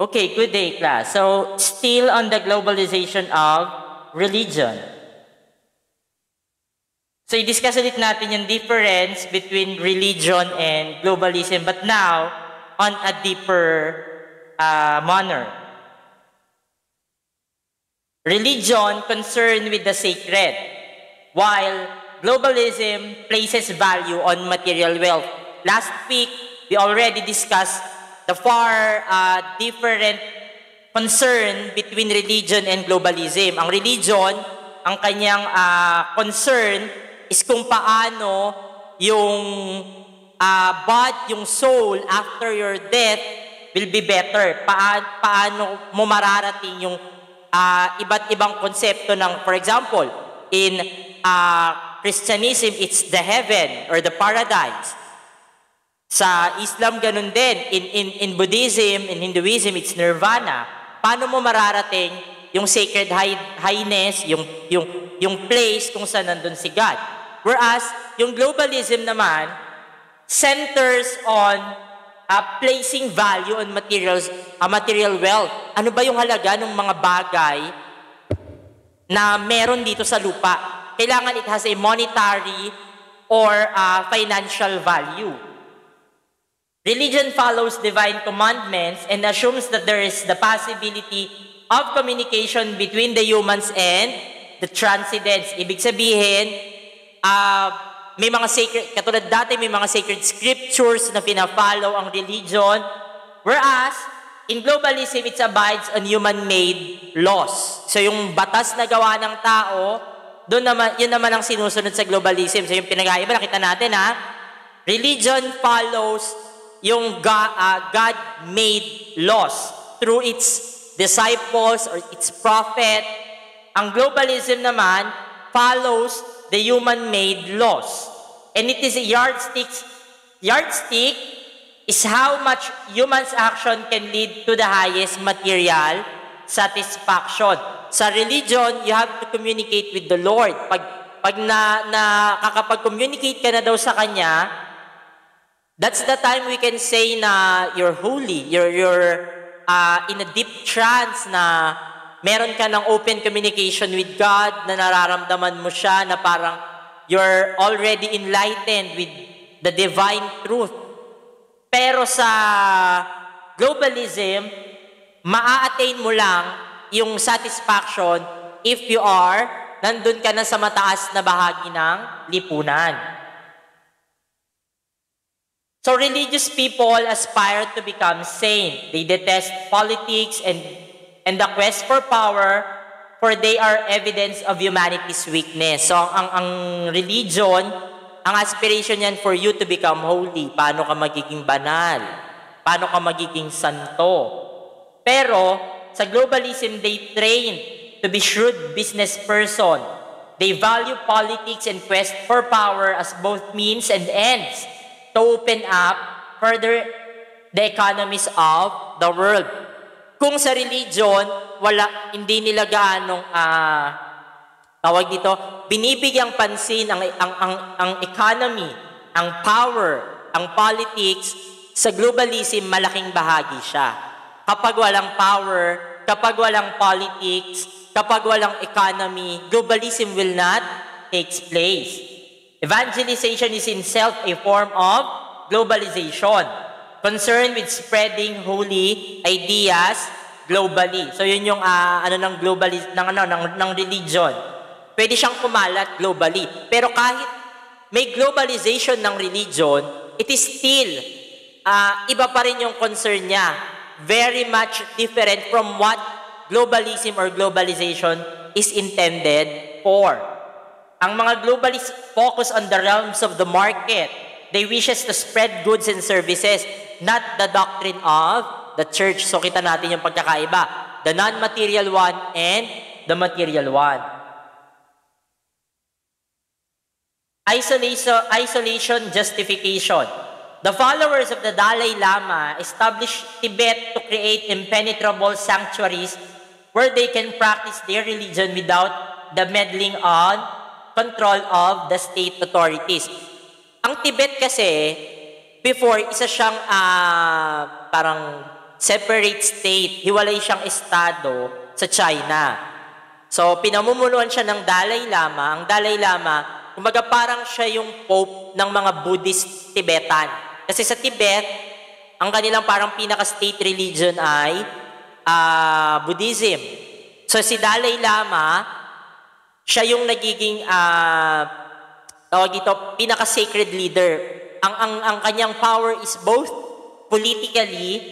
Okay, good day, class. So, still on the globalization of religion. So, i-discuss ulit natin yung difference between religion and globalism, but now, on a deeper uh, manner. Religion concerned with the sacred, while globalism places value on material wealth. Last week, we already discussed the far uh, different concern between religion and globalism. Ang religion, ang kanyang uh, concern is kung paano yung uh, body, yung soul after your death will be better. Paano, paano mo mararating yung uh, iba't ibang konsepto ng, for example, in uh, Christianism, it's the heaven or the paradise. Sa Islam, ganun din. In, in, in Buddhism, in Hinduism, it's nirvana. Paano mo mararating yung sacred high, highness, yung, yung, yung place kung saan nandun si God? Whereas, yung globalism naman, centers on uh, placing value on materials, uh, material wealth. Ano ba yung halaga ng mga bagay na meron dito sa lupa? Kailangan it has a monetary or uh, financial value. Religion follows divine commandments and assumes that there is the possibility of communication between the humans and the transcendents. Ibig sabihin, uh, may mga sacred, katulad dati may mga sacred scriptures na pinafollow ang religion, whereas in globalism, it abides on human-made laws. So yung batas na gawa ng tao, doon naman, yun naman ang sinusunod sa globalism. So yung pinag-aiba, nakita natin ha, religion follows yung God, uh, God-made laws through its disciples or its prophet. Ang globalism naman follows the human-made laws. And it is a yardstick. Yardstick is how much human's action can lead to the highest material satisfaction. Sa religion, you have to communicate with the Lord. Pag, pag na, na kakapag-communicate ka na daw sa Kanya, that's the time we can say na you're holy, you're, you're uh, in a deep trance na meron ka ng open communication with God, na nararamdaman mo siya na parang you're already enlightened with the divine truth. Pero sa globalism, maa-attain mo lang yung satisfaction if you are nandun ka na sa mataas na bahagi ng lipunan. So religious people aspire to become saint. They detest politics and and the quest for power, for they are evidence of humanity's weakness. So, ang, ang religion, ang aspiration yan for you to become holy. Paano ka magiging banal? Paano ka magiging santo? Pero, sa globalism, they train to be shrewd business person. They value politics and quest for power as both means and ends to open up further the economies of the world. Kung sa religion, wala, hindi nila gaanong, uh, tawag dito, binibigyang pansin ang, ang, ang, ang economy, ang power, ang politics, sa globalism, malaking bahagi siya. Kapag walang power, kapag walang politics, kapag walang economy, globalism will not take place. Evangelization is in self a form of globalization concerned with spreading holy ideas globally. So yun yung uh, ano ng globally ng ano ng, ng religion. Pwede siyang kumalat globally. Pero kahit may globalization ng religion, it is still uh, iba pa rin yung concern niya. Very much different from what globalism or globalization is intended for. Ang mga globalists focus on the realms of the market. They wishes to spread goods and services not the doctrine of the church. So kita natin yung pagkakaiba. The non-material one and the material one. Isolation, isolation justification. The followers of the Dalai Lama established Tibet to create impenetrable sanctuaries where they can practice their religion without the meddling on control of the state authorities. Ang Tibet kasi, before, isa siyang uh, parang separate state, hiwalay siyang estado sa China. So, pinamumunuan siya ng Dalai Lama. Ang Dalai Lama, kumbaga parang siya yung Pope ng mga Buddhist Tibetan. Kasi sa Tibet, ang kanilang parang pinaka-state religion ay uh, Buddhism. So, si Dalai Lama, siya yung nagiging, uh, tawag dito, pinaka-sacred leader. Ang, ang, ang kanyang power is both politically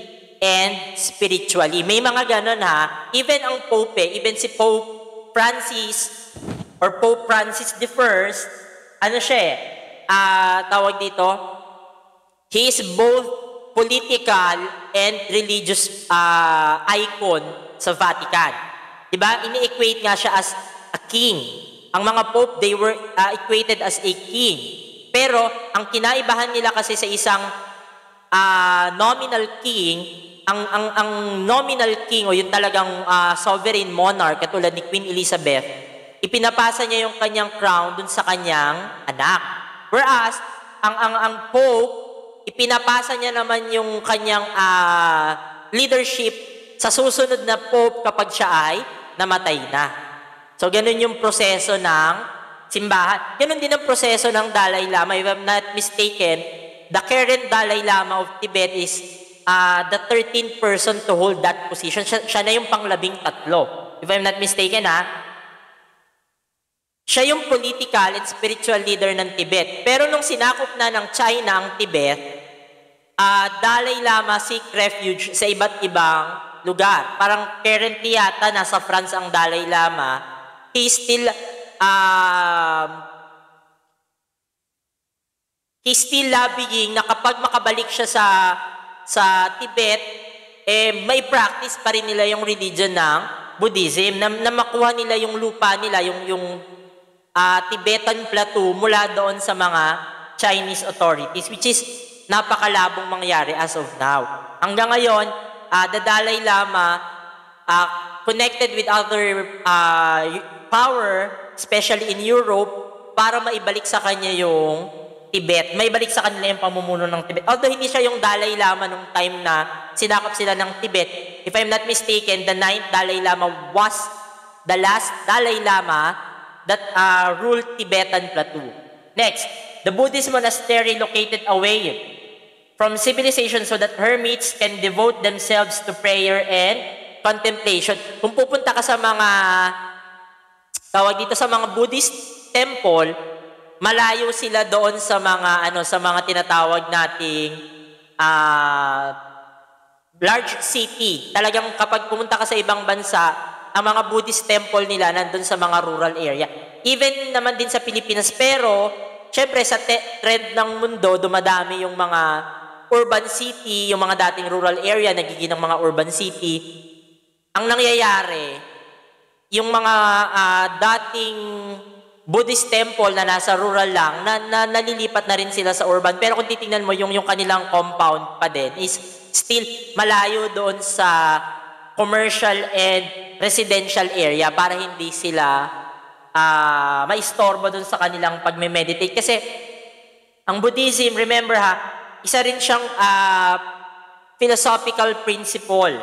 and spiritually. May mga ganon ha. Even ang Pope, eh, even si Pope Francis or Pope Francis the First, ano siya eh, uh, tawag dito, he is both political and religious uh, icon sa Vatican. Diba? Ini-equate nga siya as king. Ang mga pope, they were uh, equated as a king. Pero, ang kinaibahan nila kasi sa isang uh, nominal king ang ang ang nominal king o yung talagang uh, sovereign monarch katulad ni Queen Elizabeth, ipinapasa niya yung kanyang crown dun sa kanyang anak. Whereas ang ang ang pope ipinapasa niya naman yung kanyang uh, leadership sa susunod na pope kapag siya ay namatay na. So ganun yung proseso ng simbahan. Ganun din ang proseso ng Dalai Lama. If I'm not mistaken, the current Dalai Lama of Tibet is uh, the 13th person to hold that position. Siya, siya na yung panglabing tatlo. If I'm not mistaken, ha? Siya yung political and spiritual leader ng Tibet. Pero nung sinakop na ng China ang Tibet, uh, Dalai Lama seek refuge sa iba't ibang lugar. Parang currently yata nasa France ang Dalai Lama. He still uh, he's still lobbying na kapag makabalik siya sa sa Tibet, eh, may practice pa rin nila yung religion ng Buddhism, na, na makuha nila yung lupa nila, yung, yung uh, Tibetan plateau mula doon sa mga Chinese authorities, which is napakalabong mangyari as of now. Hanggang ngayon, uh, the Dalai Lama uh, connected with other uh, power, especially in Europe, para maibalik sa kanya yung Tibet. May balik sa kanila yung pamumuno ng Tibet. Although hindi siya yung Dalai Lama nung time na sinakop sila ng Tibet. If I'm not mistaken, the ninth Dalai Lama was the last Dalai Lama that uh, ruled Tibetan Plateau. Next, the Buddhist monastery located away from civilization so that hermits can devote themselves to prayer and contemplation. Kung pupunta ka sa mga tawag dito sa mga Buddhist temple, malayo sila doon sa mga ano sa mga tinatawag nating uh, large city. Talagang kapag pumunta ka sa ibang bansa, ang mga Buddhist temple nila nandun sa mga rural area. Even naman din sa Pilipinas, pero syempre sa te- trend ng mundo, dumadami yung mga urban city, yung mga dating rural area, nagiging ng mga urban city. Ang nangyayari, yung mga uh, dating Buddhist temple na nasa rural lang, na, na nalilipat na rin sila sa urban. Pero kung titingnan mo, yung, yung kanilang compound pa din is still malayo doon sa commercial and residential area para hindi sila uh, maistorbo doon sa kanilang pagme-meditate. Kasi ang Buddhism, remember ha, isa rin siyang uh, philosophical principle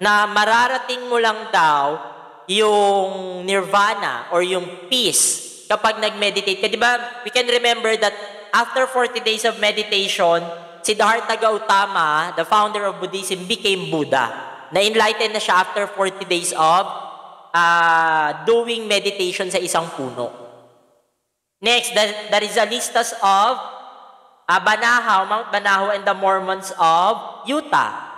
na mararating mo lang daw yung nirvana or yung peace kapag nag-meditate ka. Di ba, we can remember that after 40 days of meditation, Siddhartha Gautama, the founder of Buddhism, became Buddha. Na-enlighten na siya after 40 days of uh, doing meditation sa isang puno. Next, the, the Rizalistas of uh, Banahaw, Mount Banahaw and the Mormons of Utah.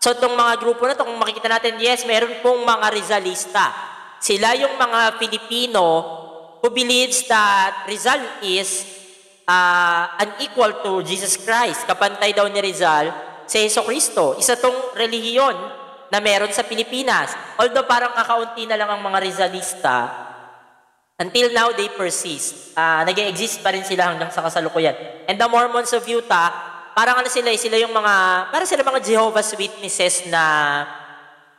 So itong mga grupo na ito, kung makikita natin, yes, meron pong mga Rizalista. Sila yung mga Filipino who believes that Rizal is uh, unequal to Jesus Christ. Kapantay daw ni Rizal si Yeso Kristo. Isa tong relihiyon na meron sa Pilipinas. Although parang kakaunti na lang ang mga Rizalista, until now they persist. Uh, Nag-exist pa rin sila hanggang sa kasalukuyan. And the Mormons of Utah, parang ano sila, sila yung mga, parang sila mga Jehovah's Witnesses na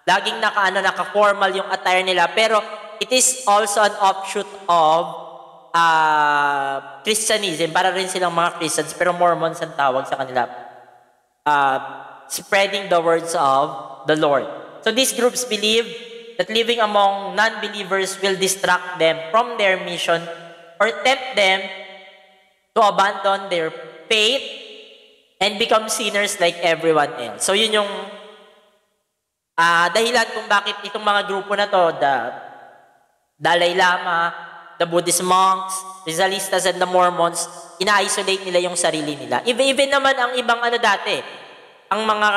laging naka, ano, naka-formal yung attire nila. Pero it is also an offshoot of uh, Christianism. Para rin silang mga Christians, pero Mormons ang tawag sa kanila. Uh, spreading the words of the Lord. So these groups believe that living among non-believers will distract them from their mission or tempt them to abandon their faith and become sinners like everyone else. So yun yung uh, dahilan kung bakit itong mga grupo na to, the Dalai Lama, the Buddhist monks, Rizalistas, and the Mormons, ina-isolate nila yung sarili nila. Even, even naman ang ibang ano dati, ang mga,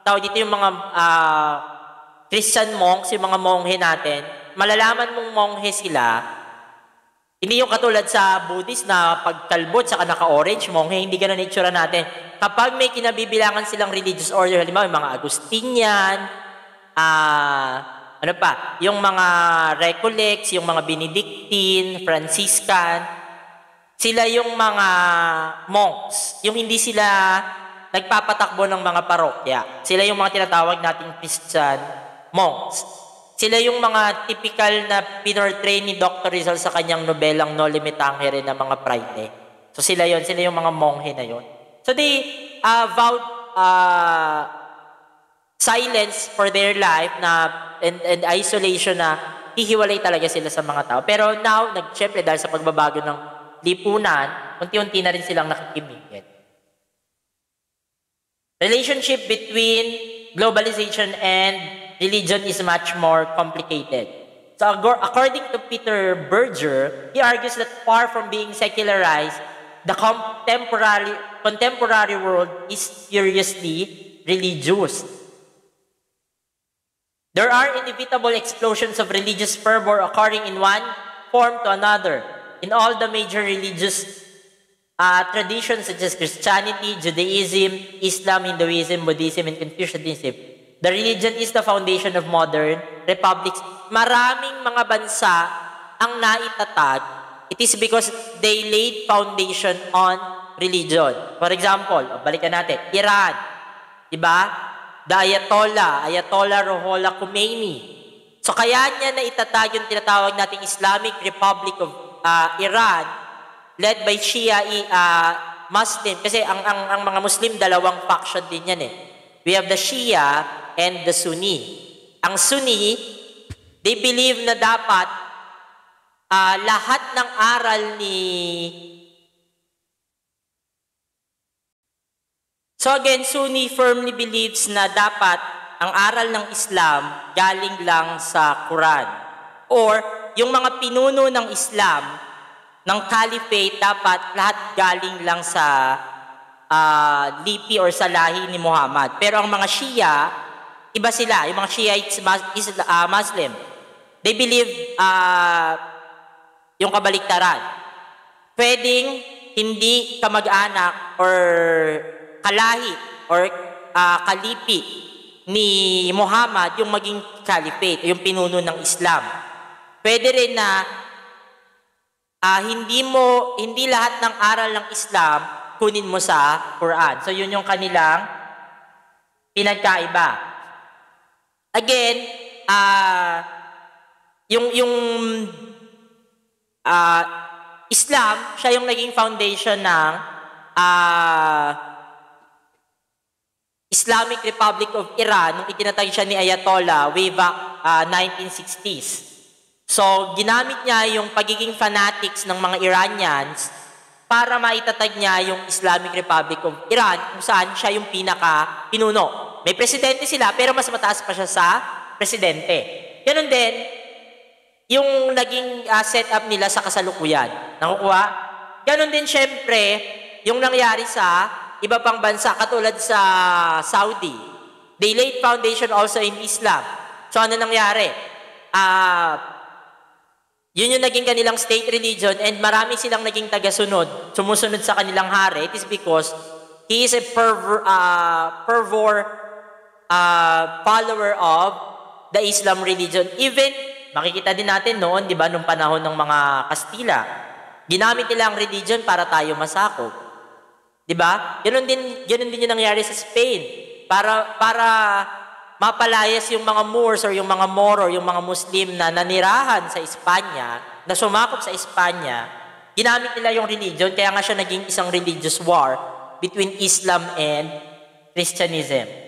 tawag dito yung mga uh, Christian monks, yung mga monghe natin, malalaman mong monghe sila, hindi yung katulad sa Buddhist na pagkalbot sa naka-orange, monghe, hindi ganun itsura natin. Kapag may kinabibilangan silang religious order, halimbawa yung mga Agustinian, ah, uh, ano pa, yung mga Recollects, yung mga Benedictine, Franciscan, sila yung mga monks, yung hindi sila nagpapatakbo ng mga parokya. Sila yung mga tinatawag nating Christian monks. Sila yung mga typical na pinortray ni Dr. Rizal sa kanyang nobelang No Limit Tangere na mga pride. So sila yon, sila yung mga monghe na yon. So they uh, vowed uh, silence for their life na and, and isolation na hihiwalay talaga sila sa mga tao. Pero now, nag, syempre dahil sa pagbabago ng lipunan, unti-unti na rin silang nakikimigit. Relationship between globalization and religion is much more complicated. So according to Peter Berger, he argues that far from being secularized, the contemporary, contemporary world is seriously religious. There are inevitable explosions of religious fervor occurring in one form to another in all the major religious uh, traditions such as Christianity, Judaism, Islam, Hinduism, Buddhism, and Confucianism. The religion is the foundation of modern republics. Maraming mga bansa ang naitatag. It is because they laid foundation on religion. For example, balikan natin, Iran. Diba? The Ayatollah, Ayatollah Ruhollah Khomeini. So kaya niya na itatag yung tinatawag nating Islamic Republic of uh, Iran led by Shia uh, Muslim kasi ang, ang ang mga Muslim dalawang faction din yan eh. We have the Shia and the Sunni. Ang Sunni, they believe na dapat uh, lahat ng aral ni So again, Sunni firmly believes na dapat ang aral ng Islam galing lang sa Quran. Or yung mga pinuno ng Islam, ng caliphate, dapat lahat galing lang sa uh, lipi or sa lahi ni Muhammad. Pero ang mga Shia, Iba sila, yung mga Shiites, uh, Muslim. They believe uh, yung kabaliktaran. Pwedeng hindi kamag-anak or kalahi or uh, kalipi ni Muhammad yung maging caliphate, yung pinuno ng Islam. Pwede rin na uh, hindi mo hindi lahat ng aral ng Islam kunin mo sa Quran. So yun yung kanilang pinagkaiba. Again, uh, yung yung uh, Islam, siya yung naging foundation ng uh, Islamic Republic of Iran nung itinatag siya ni Ayatollah way back uh, 1960s. So, ginamit niya yung pagiging fanatics ng mga Iranians para maitatag niya yung Islamic Republic of Iran kung saan siya yung pinaka pinuno. May presidente sila, pero mas mataas pa siya sa presidente. Ganun din, yung naging uh, setup nila sa kasalukuyan. Nakukuha? Ganun din, syempre, yung nangyari sa iba pang bansa, katulad sa Saudi. They laid foundation also in Islam. So, ano nangyari? Ah... Uh, yun yung naging kanilang state religion and marami silang naging tagasunod, sumusunod sa kanilang hari. It is because he is a perver, uh, pervor uh, follower of the Islam religion. Even, makikita din natin noon, di ba, nung panahon ng mga Kastila, ginamit nila ang religion para tayo masakop. Di ba? Ganun din, ganun din yung nangyari sa Spain. Para, para mapalayas yung mga Moors or yung mga Moro, yung mga Muslim na nanirahan sa Espanya, na sumakop sa Espanya, ginamit nila yung religion, kaya nga siya naging isang religious war between Islam and Christianism.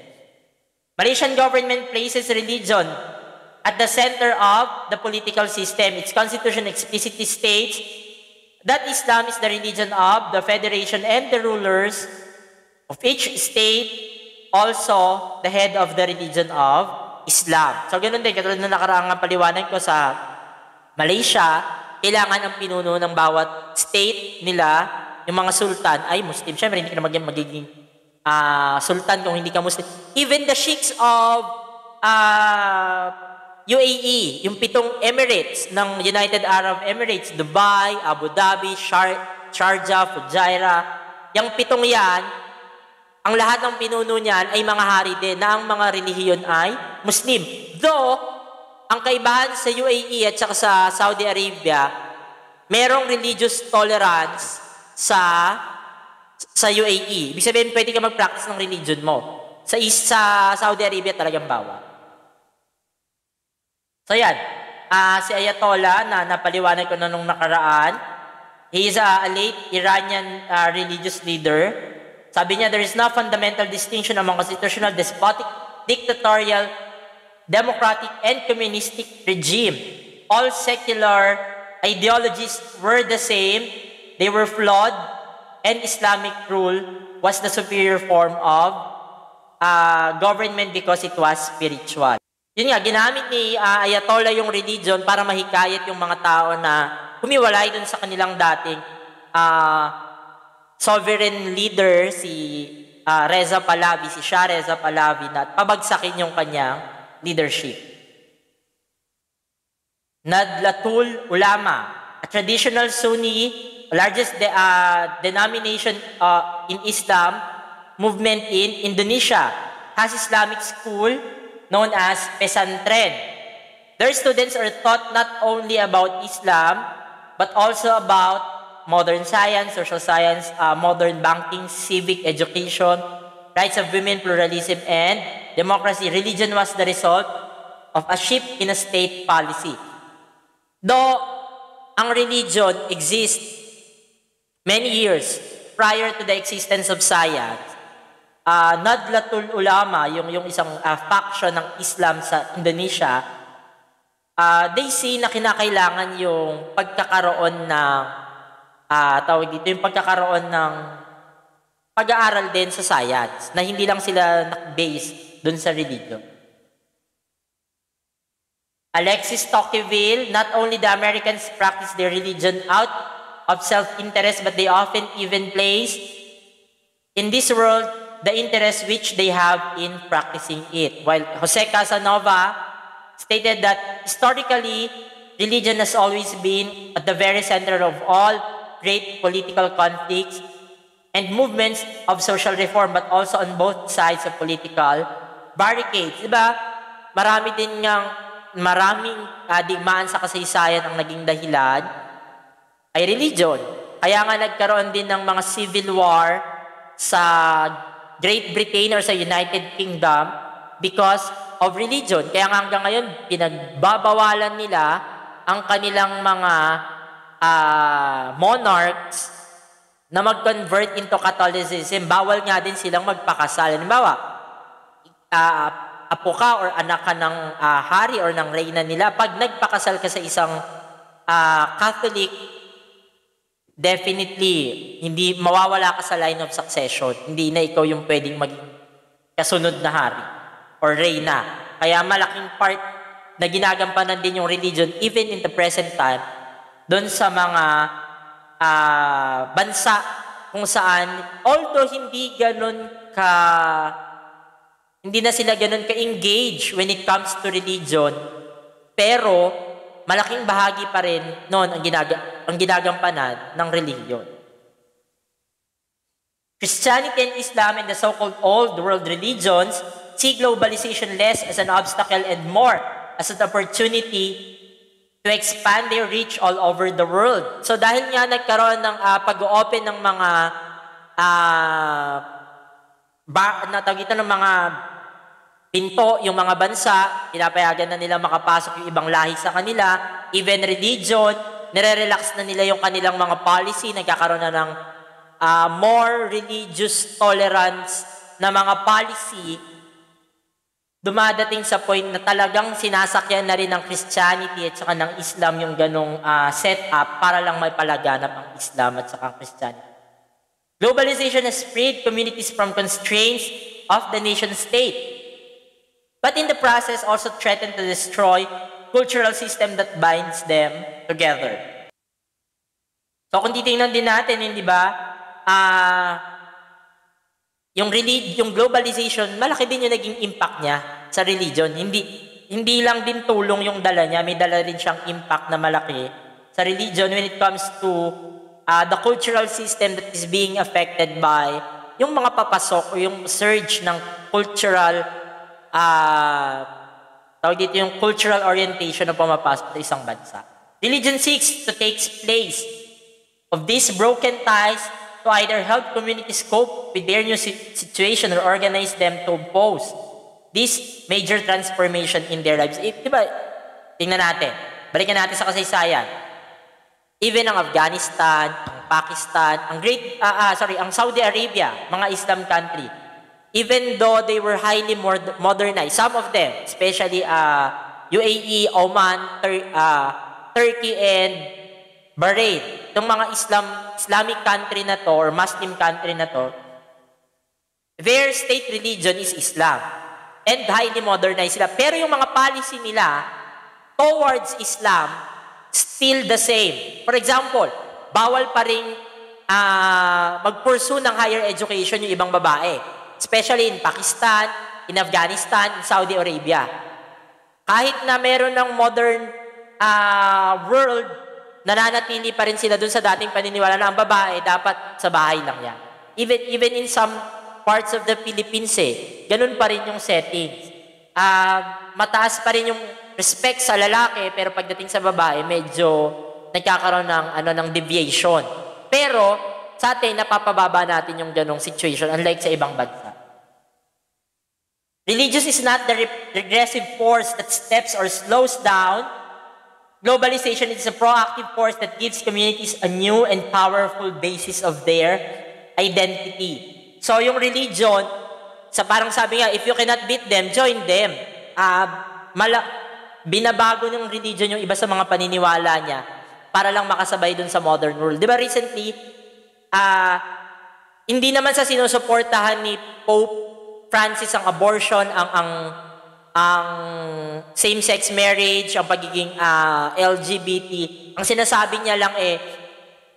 Malaysian government places religion at the center of the political system. Its constitution explicitly states that Islam is the religion of the federation and the rulers of each state, also the head of the religion of Islam. So, ganun din, katulad na nakaraang paliwanag ko sa Malaysia, kailangan ang pinuno ng bawat state nila, yung mga sultan, ay Muslim. Siyempre, hindi ka na magiging uh, sultan kung hindi ka Muslim. Even the sheikhs of uh, UAE, yung pitong Emirates ng United Arab Emirates, Dubai, Abu Dhabi, Shar- Sharjah, Fujairah, yung pitong yan, ang lahat ng pinuno niyan ay mga hari din na ang mga relihiyon ay Muslim. Though, ang kaibahan sa UAE at saka sa Saudi Arabia, merong religious tolerance sa sa UAE. Ibig sabihin, pwede ka mag-practice ng religion mo. Sa, sa Saudi Arabia talagang bawal. So yan, uh, si Ayatollah na napaliwanag ko na nung nakaraan, he is a, a late Iranian uh, religious leader. Sabi niya, there is no fundamental distinction among constitutional, despotic, dictatorial, democratic, and communistic regime. All secular ideologies were the same, they were flawed, and Islamic rule was the superior form of uh, government because it was spiritual. Yun nga, ginamit ni uh, Ayatollah yung religion para mahikayat yung mga tao na humiwalay dun sa kanilang dating uh, sovereign leader, si uh, Reza Pahlavi, si Shah Reza Pahlavi, na pabagsakin yung kanyang leadership. Nadlatul Ulama, a traditional Sunni, largest de, uh, denomination uh, in Islam movement in Indonesia, has Islamic school known as Pesantren. Their students are taught not only about Islam, but also about modern science, social science, uh, modern banking, civic education, rights of women, pluralism, and democracy. Religion was the result of a shift in a state policy. Though ang religion exists many years prior to the existence of science, uh, Nadlatul Ulama, yung, yung isang uh, faction ng Islam sa Indonesia, uh, they see na kinakailangan yung pagkakaroon ng, uh, tawag dito, yung pagkakaroon ng pag-aaral din sa science, na hindi lang sila based dun sa religion. Alexis Tocqueville, not only the Americans practice their religion out of self-interest, but they often even place in this world the interest which they have in practicing it. While Jose Casanova stated that historically, religion has always been at the very center of all great political conflicts and movements of social reform, but also on both sides of political barricades. Diba? Marami din ngang maraming uh, digmaan sa kasaysayan ang naging dahilan ay religion. Kaya nga nagkaroon din ng mga civil war sa Great Britain or sa United Kingdom because of religion. Kaya nga hanggang ngayon, pinagbabawalan nila ang kanilang mga uh, monarchs na mag-convert into Catholicism. Bawal nga din silang magpakasal. Halimbawa, uh, apo ka or anak ka ng uh, hari or ng reyna nila, pag nagpakasal ka sa isang uh, Catholic definitely, hindi mawawala ka sa line of succession. Hindi na ikaw yung pwedeng maging kasunod na hari or reyna. Kaya malaking part na ginagampanan din yung religion even in the present time doon sa mga uh, bansa kung saan although hindi ganun ka hindi na sila ganun ka-engage when it comes to religion pero malaking bahagi pa rin noon ang, ginag- ang ginagampanan ng relihiyon. Christianity and Islam and the so-called old world religions see globalization less as an obstacle and more as an opportunity to expand their reach all over the world. So dahil nga nagkaroon ng uh, pag-open ng mga uh, ba, natagitan ng mga pinto, yung mga bansa, pinapayagan na nila makapasok yung ibang lahi sa kanila, even religion, nire-relax na nila yung kanilang mga policy, nagkakaroon na ng uh, more religious tolerance na mga policy. Dumadating sa point na talagang sinasakyan na rin ng Christianity at saka ng Islam yung ganong uh, setup para lang may palaganap ang Islam at saka ang Christianity. Globalization has freed communities from constraints of the nation state, but in the process also threatened to destroy cultural system that binds them together. So kung titingnan din natin, hindi ba, uh, yung, relig- yung globalization, malaki din yung naging impact niya sa religion. Hindi, hindi lang din tulong yung dala niya, may dala rin siyang impact na malaki sa religion when it comes to uh, the cultural system that is being affected by yung mga papasok o yung surge ng cultural uh, tawag dito yung cultural orientation na pumapasok sa isang bansa. Religion seeks to take place of these broken ties to either help communities cope with their new situation or organize them to oppose this major transformation in their lives. Eh, di ba, tingnan natin. Balikan natin sa kasaysayan. Even ang Afghanistan, ang Pakistan, ang Great, uh, uh, sorry, ang Saudi Arabia, mga Islam country, even though they were highly modernized, some of them, especially uh, UAE, Oman, Tur- uh, Turkey, and Bahrain, itong mga Islam, Islamic country na to, or Muslim country na to, their state religion is Islam. And highly modernized sila. Pero yung mga policy nila towards Islam, still the same. For example, bawal pa rin uh, mag-pursue ng higher education yung ibang babae. Especially in Pakistan, in Afghanistan, in Saudi Arabia. Kahit na meron ng modern uh, world nananatili pa rin sila dun sa dating paniniwala na ang babae dapat sa bahay lang yan. Even, even in some parts of the Philippines eh, ganun pa rin yung settings. Uh, mataas pa rin yung respect sa lalaki, pero pagdating sa babae, medyo nagkakaroon ng, ano, ng deviation. Pero, sa atin, napapababa natin yung ganong situation, unlike sa ibang bansa. Religious is not the regressive force that steps or slows down Globalization is a proactive force that gives communities a new and powerful basis of their identity. So yung religion, sa parang sabi nga, if you cannot beat them, join them. Uh, mala, binabago ng religion yung iba sa mga paniniwala niya para lang makasabay dun sa modern world. Di ba recently, uh, hindi naman sa sinusuportahan ni Pope Francis ang abortion, ang ang ang same-sex marriage, ang pagiging uh, ah, LGBT, ang sinasabi niya lang eh,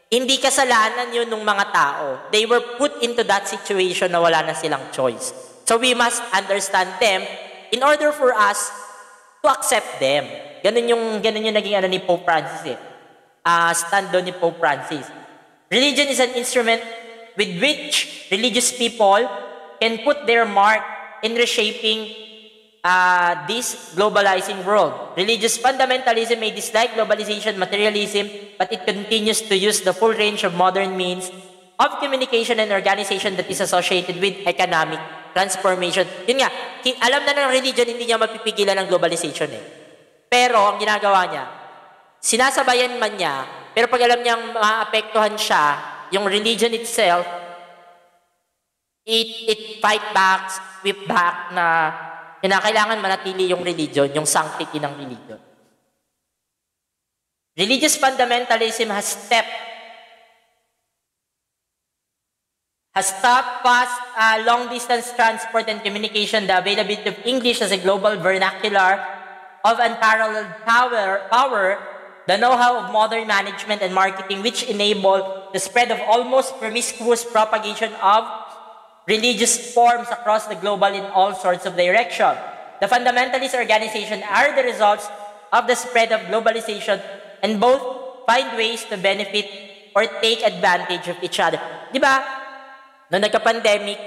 hindi kasalanan yun ng mga tao. They were put into that situation na wala na silang choice. So we must understand them in order for us to accept them. Ganun yung, ganun yung naging ano ni Pope Francis eh. Uh, stand doon ni Pope Francis. Religion is an instrument with which religious people can put their mark in reshaping uh, this globalizing world. Religious fundamentalism may dislike globalization, materialism, but it continues to use the full range of modern means of communication and organization that is associated with economic transformation. Yun nga, alam na ng religion, hindi niya mapipigilan ng globalization eh. Pero, ang ginagawa niya, sinasabayan man niya, pero pag alam niyang maapektuhan siya, yung religion itself, it, it fight back, whip back na Kinakailangan manatili yung religion, yung sanctity ng religion. Religious fundamentalism has stepped has stopped fast uh, long-distance transport and communication, the availability of English as a global vernacular of unparalleled power, power the know-how of modern management and marketing, which enable the spread of almost promiscuous propagation of religious forms across the global in all sorts of direction. The fundamentalist organization are the results of the spread of globalization and both find ways to benefit or take advantage of each other. Di ba? Noong nagka-pandemic,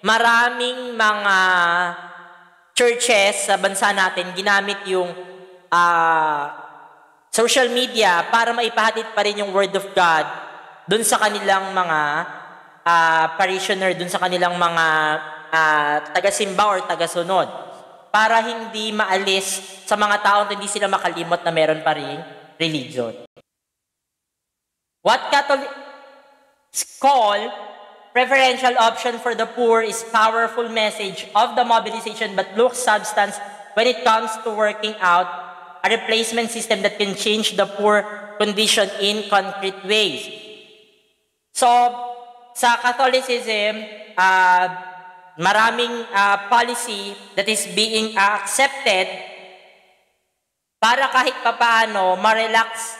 maraming mga churches sa bansa natin ginamit yung uh, social media para maipahatid pa rin yung word of God dun sa kanilang mga uh, parishioner dun sa kanilang mga uh, taga-simba or taga-sunod para hindi maalis sa mga taong hindi sila makalimot na meron pa rin religion. What Catholics call preferential option for the poor is powerful message of the mobilization but looks substance when it comes to working out a replacement system that can change the poor condition in concrete ways. So, sa Catholicism, uh, maraming uh, policy that is being uh, accepted para kahit papaano ma-relax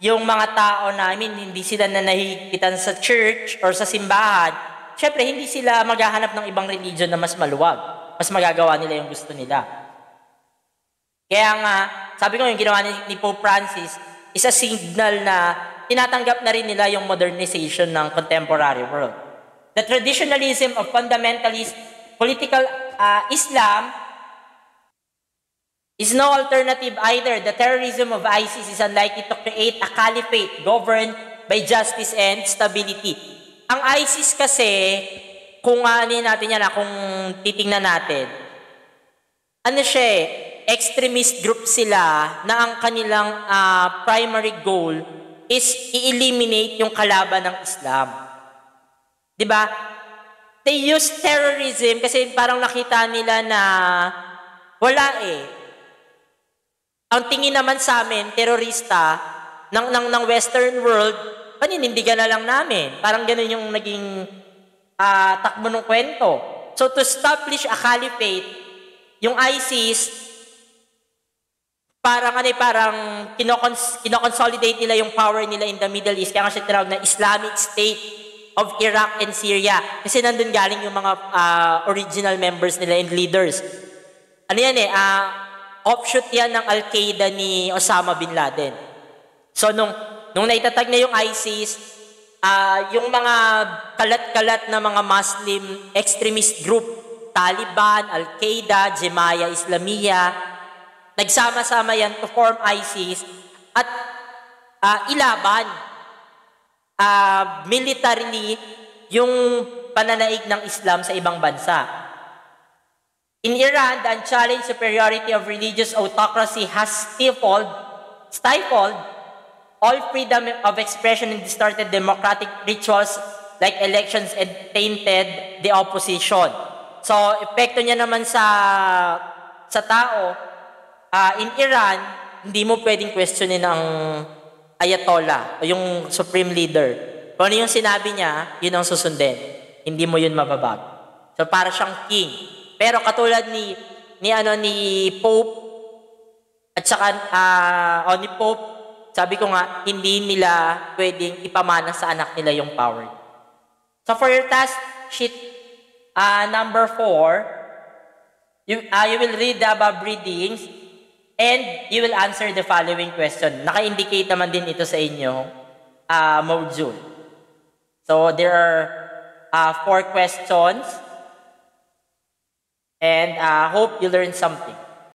yung mga tao na, I mean, hindi sila na nahihigitan sa church or sa simbahan, syempre, hindi sila maghahanap ng ibang religion na mas maluwag. Mas magagawa nila yung gusto nila. Kaya nga, sabi ko yung ginawa ni, ni Pope Francis, isa signal na tinatanggap na rin nila yung modernization ng contemporary world. The traditionalism of fundamentalist political uh, Islam is no alternative either. The terrorism of ISIS is unlikely to create a caliphate governed by justice and stability. Ang ISIS kasi, kung ano natin yan, kung titingnan natin, ano siya eh, extremist group sila na ang kanilang uh, primary goal is i-eliminate yung kalaban ng Islam. 'Di ba? They use terrorism kasi parang nakita nila na wala eh. Ang tingin naman sa amin, terorista, ng, ng, ng Western world, paninindigan na lang namin. Parang ganun yung naging uh, takbo ng kwento. So to establish a caliphate, yung ISIS, parang ano eh, parang kinokons- kinoconsolidate nila yung power nila in the Middle East. Kaya nga siya tinawag na Islamic State of Iraq and Syria. Kasi nandun galing yung mga uh, original members nila and leaders. Ano yan eh, uh, offshoot yan ng Al-Qaeda ni Osama Bin Laden. So nung, nung naitatag na yung ISIS, uh, yung mga kalat-kalat na mga Muslim extremist group, Taliban, Al-Qaeda, Jemaya Islamiyah, nagsama-sama yan to form ISIS at uh, ilaban uh, militarily yung pananaig ng Islam sa ibang bansa. In Iran, the unchallenged superiority of religious autocracy has stifled, stifled all freedom of expression and distorted democratic rituals like elections and tainted the opposition. So, epekto niya naman sa sa tao, uh, in Iran, hindi mo pwedeng questionin ang ayatollah o yung supreme leader. Kung ano yung sinabi niya, yun ang susundin. Hindi mo yun mababag. So, para siyang king. Pero katulad ni ni ano ni Pope at saka uh, oh, ni Pope, sabi ko nga hindi nila pwedeng ipamana sa anak nila yung power. So for your task sheet uh, number 4, you uh, you will read the above readings and you will answer the following question. Naka-indicate naman din ito sa inyo uh, module. So there are uh, four questions and uh, hope you learned something.